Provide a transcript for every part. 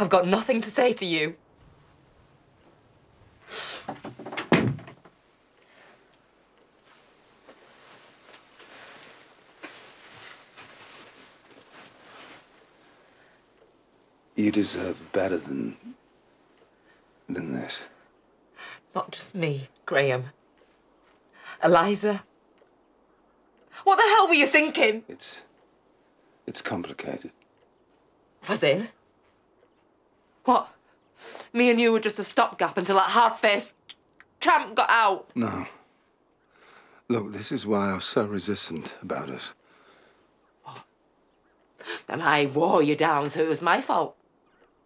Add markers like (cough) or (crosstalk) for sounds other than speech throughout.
I've got nothing to say to you. You deserve better than. than this. Not just me, Graham. Eliza. What the hell were you thinking? It's. it's complicated. Was in? What? Me and you were just a stopgap until that hard-faced tramp got out. No. Look, this is why I was so resistant about us. And I wore you down, so it was my fault.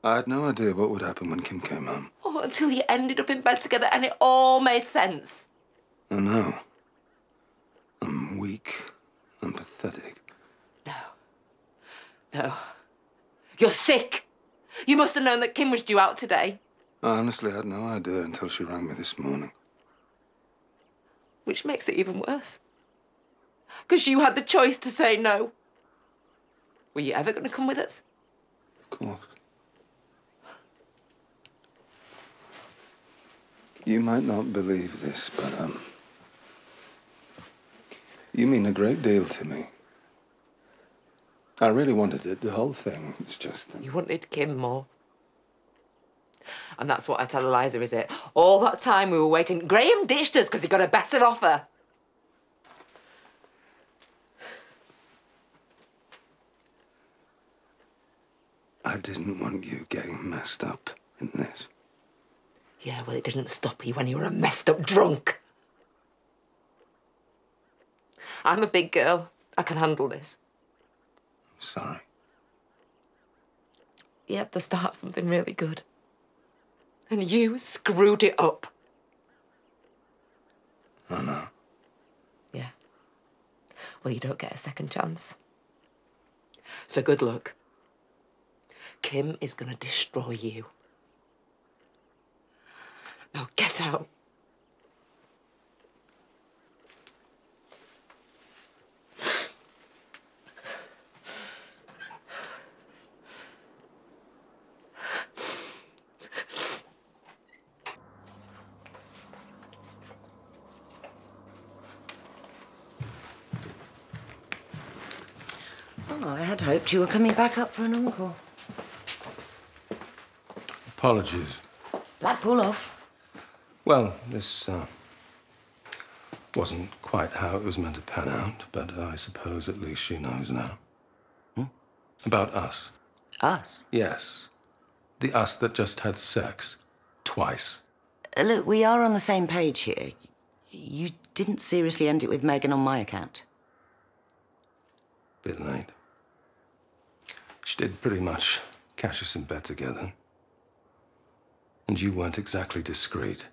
I had no idea what would happen when Kim came home. Oh, until you ended up in bed together and it all made sense. I know. I'm weak. I'm pathetic. No. No. You're sick. You must have known that Kim was due out today. I honestly had no idea until she rang me this morning. Which makes it even worse. Because you had the choice to say no. Were you ever going to come with us? Of course. You might not believe this, but, um. You mean a great deal to me. I really wanted it, the whole thing. It's just. You wanted Kim more. And that's what I tell Eliza, is it? All that time we were waiting, Graham ditched us because he got a better offer. I didn't want you getting messed up in this. Yeah, well, it didn't stop you when you were a messed up drunk. I'm a big girl. I can handle this. Sorry. You had the start of something really good. And you screwed it up. I know. Yeah. Well, you don't get a second chance. So good luck. Kim is gonna destroy you. Now get out. Oh, I had hoped you were coming back up for an encore. Apologies. Blackpool off. Well, this uh, wasn't quite how it was meant to pan out, but I suppose at least she knows now. Hmm? About us. Us? Yes. The us that just had sex. Twice. Uh, look, we are on the same page here. You didn't seriously end it with Megan on my account. Bit late. She did pretty much catch us in bed together. And you weren't exactly discreet.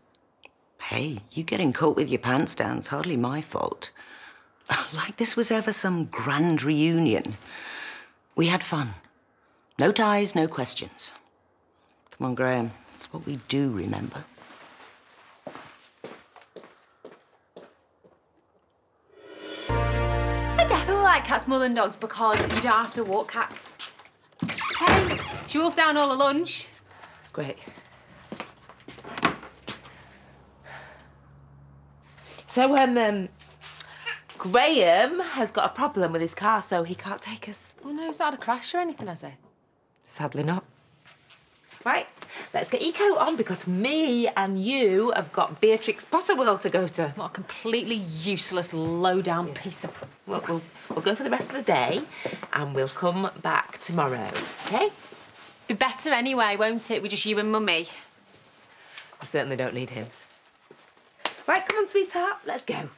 Hey, you getting caught with your pants down's hardly my fault. (laughs) Like this was ever some grand reunion. We had fun. No ties, no questions. Come on, Graham. It's what we do remember. I definitely like cats more than dogs because you don't have to walk cats. Hey, she wolfed down all her lunch. Great. So, um, um, Graham has got a problem with his car, so he can't take us. Oh no, he's not had a crash or anything, has he? Sadly not. Right, let's get your coat on because me and you have got Beatrix Potter World to go to. What a completely useless, low-down piece of... We'll, we'll, we'll go for the rest of the day and we'll come back tomorrow, okay? Be better anyway, won't it? With just you and Mummy. I certainly don't need him. Right, come on, sweetheart, let's go.